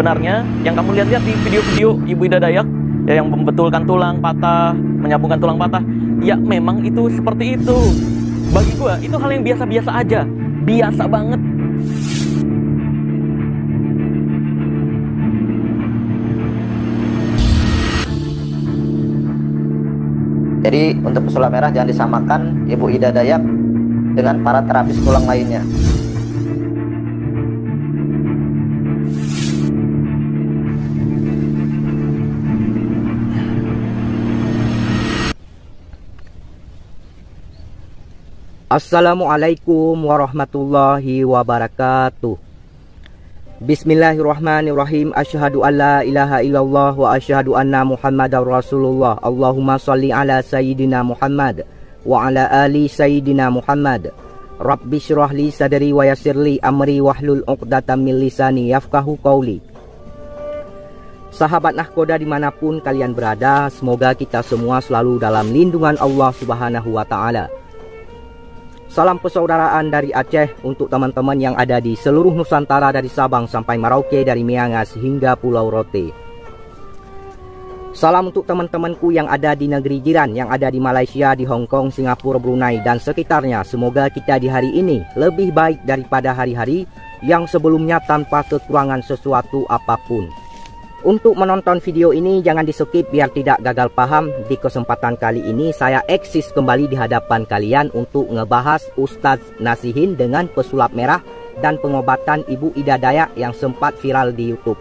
sebenarnya yang kamu lihat-lihat di video-video Ibu Ida Dayak ya yang membetulkan tulang patah, menyambungkan tulang patah, ya memang itu seperti itu. Bagi gua itu hal yang biasa-biasa aja, biasa banget. Jadi untuk pesulap merah jangan disamakan Ibu Ida Dayak dengan para terapis tulang lainnya. Assalamualaikum warahmatullahi wabarakatuh. Bismillahirrahmanirrahim. Asyhadu an la ilaha illallah wa asyhadu anna muhammadar rasulullah. Allahumma salli ala sayyidina Muhammad wa ala ali sayyidina Muhammad. Rabbi syrah li wa yassir li amri wahlul uqdatam min lisani yafqahu qawli. Sahabat nahkoda di mana pun kalian berada Semoga kita semua selalu dalam lindungan Allah subhanahu wa ta'ala Salam persaudaraan dari Aceh untuk teman-teman yang ada di seluruh Nusantara dari Sabang sampai Merauke dari Miangas hingga Pulau Rote. Salam untuk teman-temanku yang ada di negeri jiran, yang ada di Malaysia, di Hong Kong, Singapura, Brunei, dan sekitarnya. Semoga kita di hari ini lebih baik daripada hari-hari yang sebelumnya tanpa kekurangan sesuatu apa pun. Untuk menonton video ini jangan di skip biar tidak gagal paham. Di kesempatan kali ini saya eksis kembali di hadapan kalian untuk ngebahas Ustadz Nasihin dengan pesulap merah dan pengobatan Ibu Ida Dayak yang sempat viral di YouTube.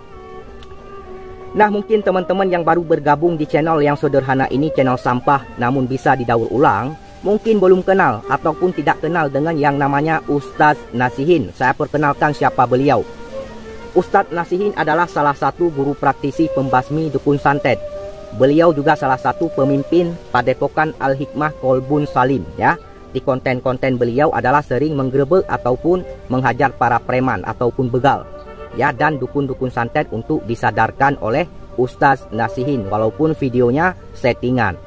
Nah mungkin teman-teman yang baru bergabung di channel yang sederhana ini channel sampah namun bisa didaur ulang mungkin belum kenal ataupun tidak kenal dengan yang namanya Ustadz Nasihin. Saya perkenalkan siapa beliau. Ustadz Nasihin adalah salah satu guru praktisi pembasmi dukun santet. Beliau juga salah satu pemimpin Padepokan Al-Hikmah Kolbun Salim ya. Di konten-konten beliau adalah sering menggerebek ataupun menghajar para preman ataupun begal. Ya dan dukun-dukun santet untuk disadarkan oleh Ustadz Nasihin walaupun videonya settingan.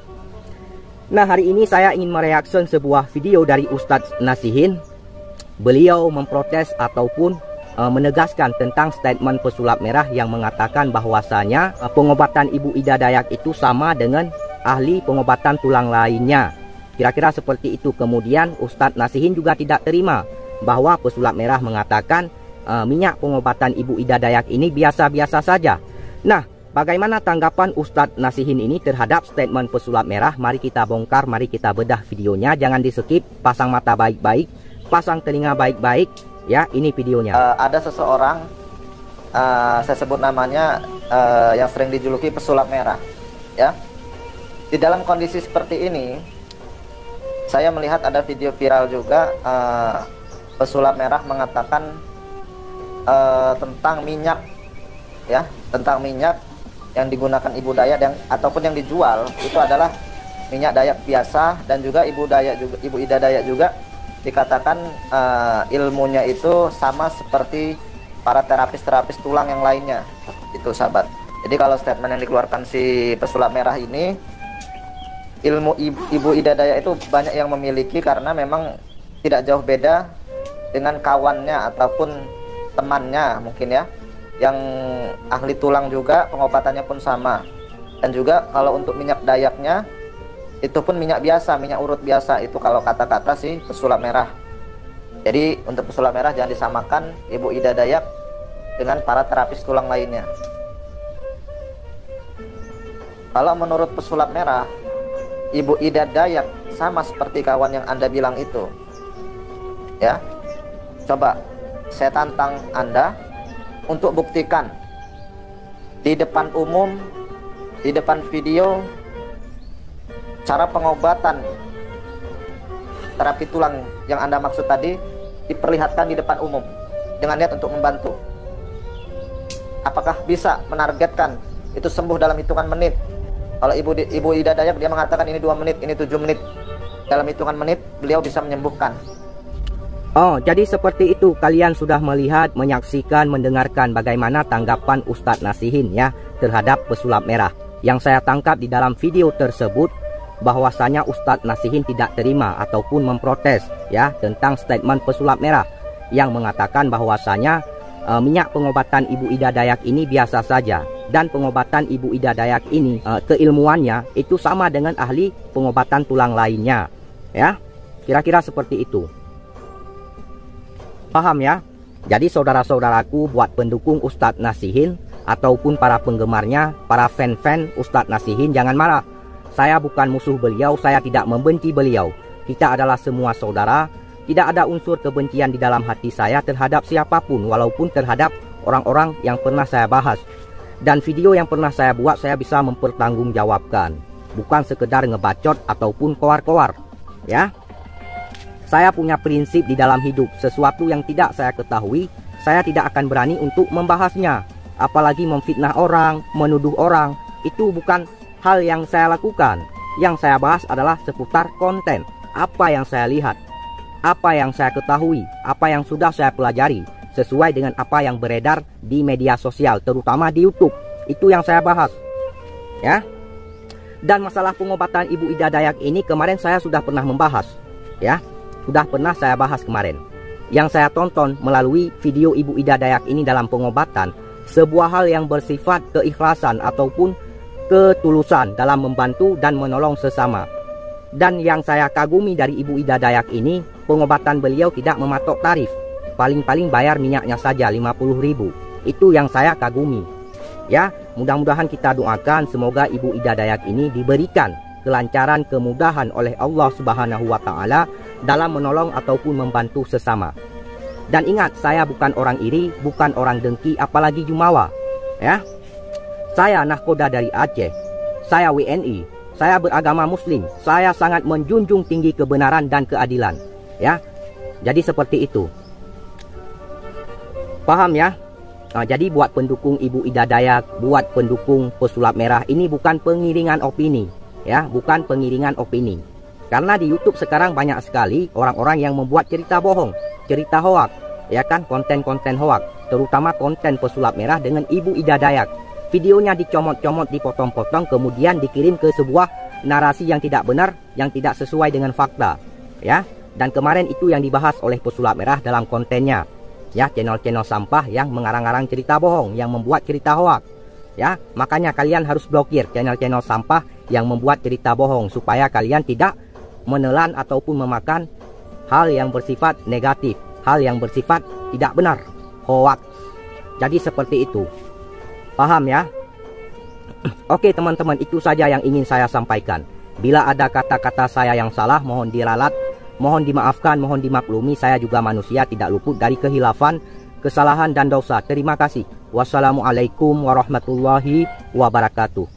Nah hari ini saya ingin mereaksi sebuah video dari Ustadz Nasihin. Beliau memprotes ataupun uh, menegaskan tentang statement pesulap merah yang mengatakan bahwasanya uh, pengobatan Ibu Ida Dayak itu sama dengan ahli pengobatan tulang lainnya. Kira-kira seperti itu. Kemudian Ustadz Nasihin juga tidak terima bahwa pesulap merah mengatakan uh, minyak pengobatan Ibu Ida Dayak ini biasa-biasa saja. Nah, bagaimana tanggapan Ustadz Nasihin ini terhadap statement pesulap merah? Mari kita bongkar, mari kita bedah videonya. Jangan di skip, pasang mata baik-baik, pasang telinga baik-baik, Ya, ini videonya. Uh, ada seseorang, uh, saya sebut namanya uh, yang sering dijuluki pesulap merah. Ya, di dalam kondisi seperti ini, saya melihat ada video viral juga uh, pesulap merah mengatakan uh, tentang minyak, ya, tentang minyak yang digunakan ibu daya yang ataupun yang dijual itu adalah minyak dayak biasa dan juga ibu daya juga ibu ida daya juga dikatakan uh, ilmunya itu sama seperti para terapis-terapis tulang yang lainnya. Itu sahabat. Jadi kalau statement yang dikeluarkan si pesulap merah ini ilmu ibu, ibu Ida Daya itu banyak yang memiliki karena memang tidak jauh beda dengan kawannya ataupun temannya mungkin ya yang ahli tulang juga pengobatannya pun sama. Dan juga kalau untuk minyak dayaknya itu pun minyak biasa minyak urut biasa. Itu kalau kata-kata sih pesulap merah. Jadi untuk pesulap merah jangan disamakan Ibu Ida Dayak dengan para terapis tulang lainnya. Kalau menurut pesulap merah Ibu Ida Dayak sama seperti kawan yang Anda bilang itu. Ya. Coba saya tantang Anda untuk buktikan di depan umum di depan video cara pengobatan terapi tulang yang Anda maksud tadi diperlihatkan di depan umum dengan niat untuk membantu. Apakah bisa menargetkan itu sembuh dalam hitungan menit? Kalau Ibu Ibu Ida Dayak dia mengatakan ini dua menit, ini tujuh menit. Dalam hitungan menit beliau bisa menyembuhkan. Oh, jadi seperti itu kalian sudah melihat, menyaksikan, mendengarkan bagaimana tanggapan Ustadz Nasihin ya terhadap pesulap merah. Yang saya tangkap di dalam video tersebut bahwasanya Ustadz Nasihin tidak terima ataupun memprotes ya tentang statement pesulap merah yang mengatakan bahwasanya uh, minyak pengobatan Ibu Ida Dayak ini biasa saja dan pengobatan Ibu Ida Dayak ini uh, keilmuannya itu sama dengan ahli pengobatan tulang lainnya ya. Kira-kira seperti itu. Paham ya? Jadi saudara-saudaraku buat pendukung Ustadz Nasihin ataupun para penggemarnya para fan-fan Ustadz Nasihin jangan marah saya bukan musuh beliau saya tidak membenci beliau. Kita adalah semua saudara. Tidak ada unsur kebencian di dalam hati saya terhadap siapa pun walaupun terhadap orang-orang yang pernah saya bahas. Dan video yang pernah saya buat saya bisa mempertanggungjawabkan. Bukan sekedar ngebacot ataupun koar-koar ya. Saya punya prinsip di dalam hidup sesuatu yang tidak saya ketahui saya tidak akan berani untuk membahasnya. Apalagi memfitnah orang menuduh orang itu bukan hal yang saya lakukan yang saya bahas adalah seputar konten apa yang saya lihat apa yang saya ketahui apa yang sudah saya pelajari sesuai dengan apa yang beredar di media sosial terutama di YouTube. Itu yang saya bahas. Ya. Dan masalah pengobatan Ibu Ida Dayak ini kemarin saya sudah pernah membahas, ya. Sudah pernah saya bahas kemarin. Yang saya tonton melalui video Ibu Ida Dayak ini dalam pengobatan sebuah hal yang bersifat keikhlasan ataupun ketulusan dalam membantu dan menolong sesama. Dan yang saya kagumi dari Ibu Ida Dayak ini, pengobatan beliau tidak mematok tarif. Paling-paling bayar minyaknya saja 50.000 itu yang saya kagumi. Ya mudah-mudahan kita doakan semoga Ibu Ida Dayak ini diberikan kelancaran kemudahan oleh Allah Subhanahu wa taala dalam menolong ataupun membantu sesama. Dan ingat saya bukan orang iri bukan orang dengki apalagi jumawa. Ya saya nahkoda dari Aceh. Saya WNI saya beragama muslim. Saya sangat menjunjung tinggi kebenaran dan keadilan. Ya. Jadi seperti itu. Paham ya? Nah, jadi buat pendukung Ibu Ida Dayak, buat pendukung pesulap merah ini bukan pengiringan opini, ya, bukan pengiringan opini. Karena di YouTube sekarang banyak sekali orang-orang yang membuat cerita bohong, cerita hoak, ya kan, konten-konten hoak, terutama konten pesulap merah dengan Ibu Ida Dayak. Videonya dicomot-comot, dipotong-potong, kemudian dikirim ke sebuah narasi yang tidak benar, yang tidak sesuai dengan fakta, ya. Dan kemarin itu yang dibahas oleh pesulap merah dalam kontennya ya. Channel-channel sampah yang mengarang-arang cerita bohong yang membuat cerita hoak ya. Makanya kalian harus blokir channel-channel sampah yang membuat cerita bohong supaya kalian tidak menelan ataupun memakan hal yang bersifat negatif hal yang bersifat tidak benar hoak. Jadi seperti itu paham ya oke teman-teman itu saja yang ingin saya sampaikan bila ada kata-kata saya yang salah mohon diralat Mohon dimaafkan, mohon dimaklumi, saya juga manusia tidak luput dari kehilafan, kesalahan dan dosa. Terima kasih. Wassalamualaikum warahmatullahi wabarakatuh.